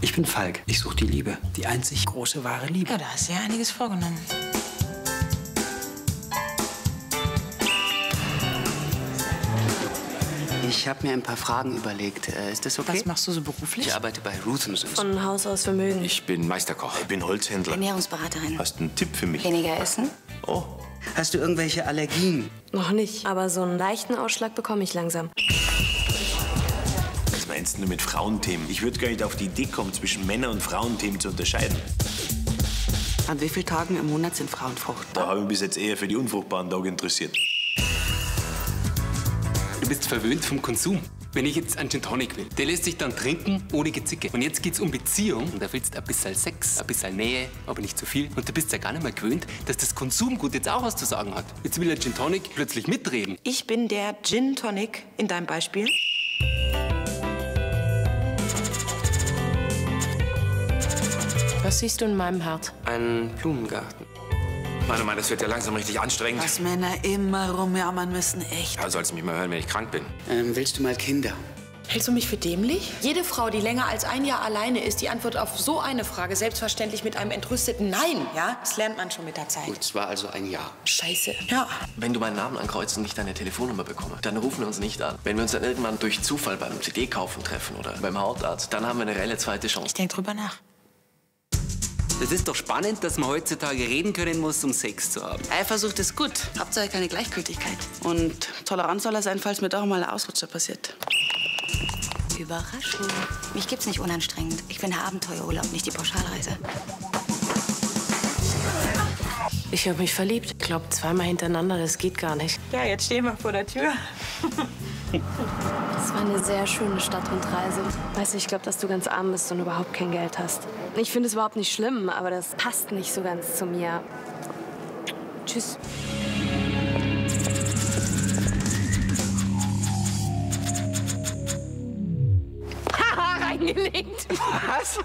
Ich bin Falk. Ich suche die Liebe. Die einzig große, wahre Liebe. Ja, da hast du ja einiges vorgenommen. Ich habe mir ein paar Fragen überlegt. Äh, ist das okay? Was machst du so beruflich? Ich arbeite bei Ruth Sons. Von Haus aus Vermögen. Ich bin Meisterkoch. Ich bin Holzhändler. Ernährungsberaterin. Hast du einen Tipp für mich? Weniger essen? Oh, Hast du irgendwelche Allergien? Noch nicht. Aber so einen leichten Ausschlag bekomme ich langsam. Du mit Frauenthemen? Ich würde gar nicht auf die Idee kommen, zwischen Männer- und Frauenthemen zu unterscheiden. An wie vielen Tagen im Monat sind Frauen Da fruchtbar? habe ich mich bis jetzt eher für die unfruchtbaren Tage interessiert. Du bist verwöhnt vom Konsum. Wenn ich jetzt einen Gin Tonic will, der lässt sich dann trinken ohne Gezicke. Und jetzt geht's um Beziehung. Und da willst du ein bisschen Sex, ein bisschen Nähe, aber nicht zu viel. Und du bist ja gar nicht mehr gewöhnt, dass das Konsumgut jetzt auch was zu sagen hat. Jetzt will der Gin Tonic plötzlich mitreden. Ich bin der Gin Tonic in deinem Beispiel. Was siehst du in meinem Herd? Ein Blumengarten. Warte mal, das wird ja langsam richtig anstrengend. Was Männer immer rumjammern müssen, echt. Ja, sollst mich mal hören, wenn ich krank bin. Ähm, willst du mal Kinder? Hältst du mich für dämlich? Jede Frau, die länger als ein Jahr alleine ist, die Antwort auf so eine Frage selbstverständlich mit einem entrüsteten Nein. Ja, das lernt man schon mit der Zeit. Gut, es war also ein Jahr. Scheiße. Ja. Wenn du meinen Namen ankreuzt und nicht deine Telefonnummer bekomme, dann rufen wir uns nicht an. Wenn wir uns dann irgendwann durch Zufall beim CD-Kaufen treffen oder beim Hautarzt, dann haben wir eine reelle zweite Chance. Ich denk drüber nach. Das ist doch spannend, dass man heutzutage reden können muss, um Sex zu haben. Eifersucht ist gut. Hauptsache keine Gleichgültigkeit. Und tolerant soll er sein, falls mir doch mal ein Ausrutscher passiert. Überraschung. Mich gibt's nicht unanstrengend. Ich bin der Abenteuerurlaub, nicht die Pauschalreise. Ich habe mich verliebt. Ich glaube, zweimal hintereinander, das geht gar nicht. Ja, jetzt stehen wir vor der Tür. Eine sehr schöne Stadtrundreise. Weißt du, ich glaube, dass du ganz arm bist und überhaupt kein Geld hast. Ich finde es überhaupt nicht schlimm, aber das passt nicht so ganz zu mir. Tschüss. Haha, reingelegt. Was?